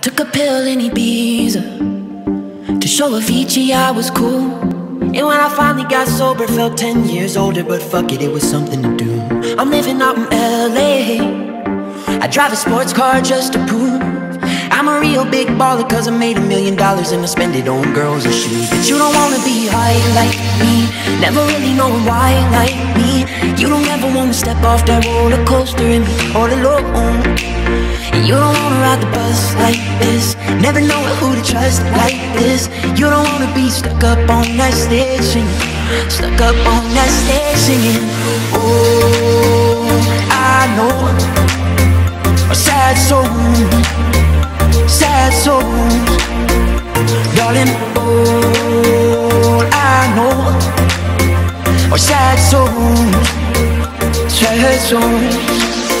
took a pill in Ibiza to show Avicii I was cool. And when I finally got sober, felt 10 years older, but fuck it, it was something to do. I'm living out in LA. I drive a sports car just to prove I'm a real big baller, cause I made a million dollars and I spend it on girls and shoes. But you don't wanna be high like me, never really knowing why like me. You don't ever wanna step off that roller coaster and be all alone. Bus like this. Never know who to trust like this. You don't wanna be stuck up on that stage singing. Stuck up on that stage singing. Oh, I know. A sad soul. Sad souls Darling, all I know. Are sad souls Sad souls